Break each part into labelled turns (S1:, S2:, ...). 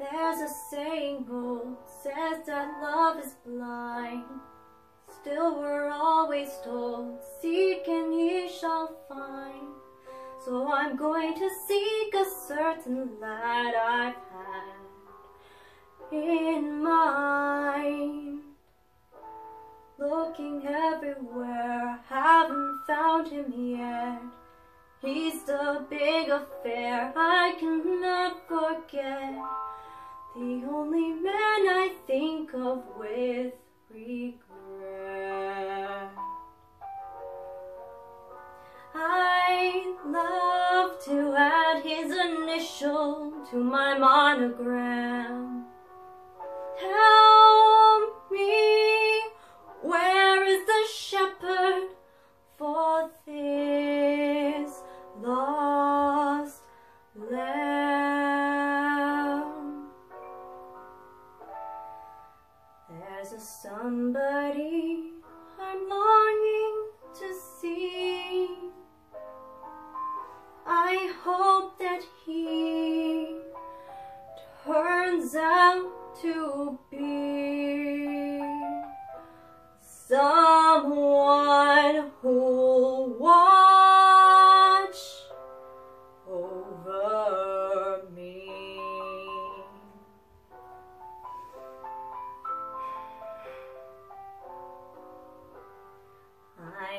S1: a saying old says that love is blind. Still we're always told, seek and ye shall find. So I'm going to seek a certain lad I've had in mind. Looking everywhere, haven't found him yet. He's the big affair I cannot forget. The only man I think of with regret. I'd love to add his initial to my monogram. A somebody I'm longing to see. I hope that he turns out to be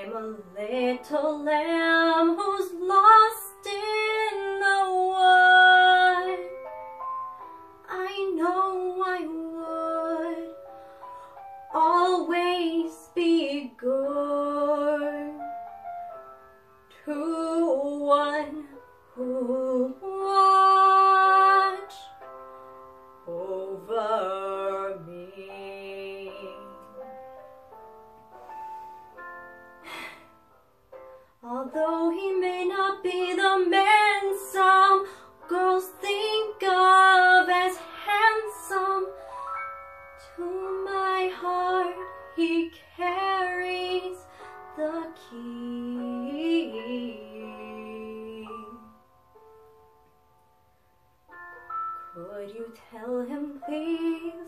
S1: I'm a little lamb who's lost he carries the key. Could you tell him, please?